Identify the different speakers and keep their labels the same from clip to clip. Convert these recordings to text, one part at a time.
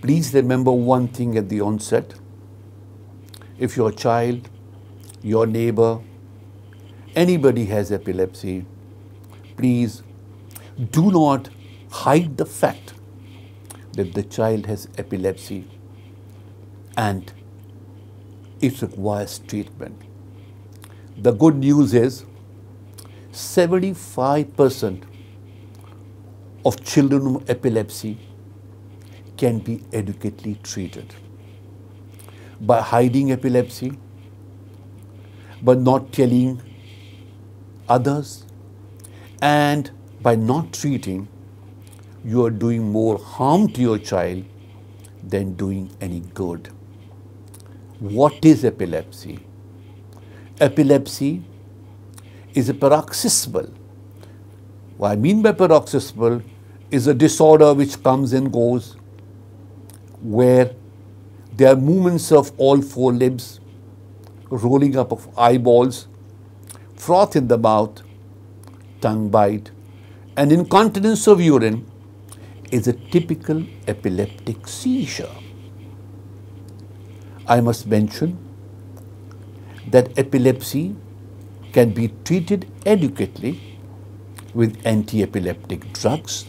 Speaker 1: Please remember one thing at the onset. If your child, your neighbor, anybody has epilepsy, please do not hide the fact that the child has epilepsy and it requires treatment. The good news is 75% of children with epilepsy can be adequately treated. By hiding epilepsy, but not telling others, and by not treating, you are doing more harm to your child than doing any good. What is epilepsy? Epilepsy is a paroxysmal. What I mean by paroxysmal is a disorder which comes and goes where there are movements of all four limbs, rolling up of eyeballs, froth in the mouth, tongue bite, and incontinence of urine is a typical epileptic seizure. I must mention that epilepsy can be treated adequately with anti epileptic drugs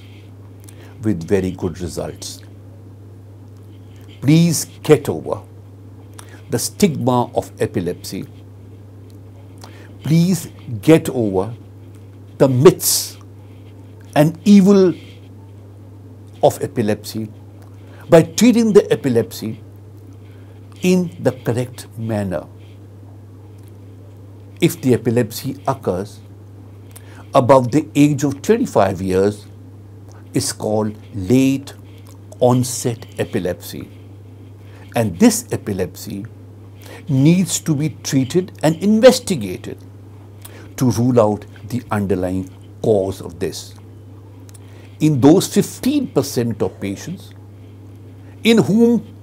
Speaker 1: with very good results. Please get over the stigma of epilepsy. Please get over the myths and evil of epilepsy by treating the epilepsy in the correct manner. If the epilepsy occurs above the age of 25 years, it's called late onset epilepsy. And this epilepsy needs to be treated and investigated to rule out the underlying cause of this. In those 15% of patients in whom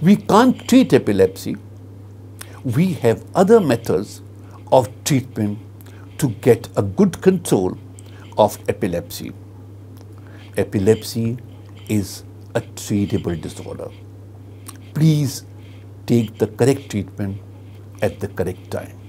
Speaker 1: we can't treat epilepsy, we have other methods of treatment to get a good control of epilepsy. Epilepsy is a treatable disorder. Please take the correct treatment at the correct time.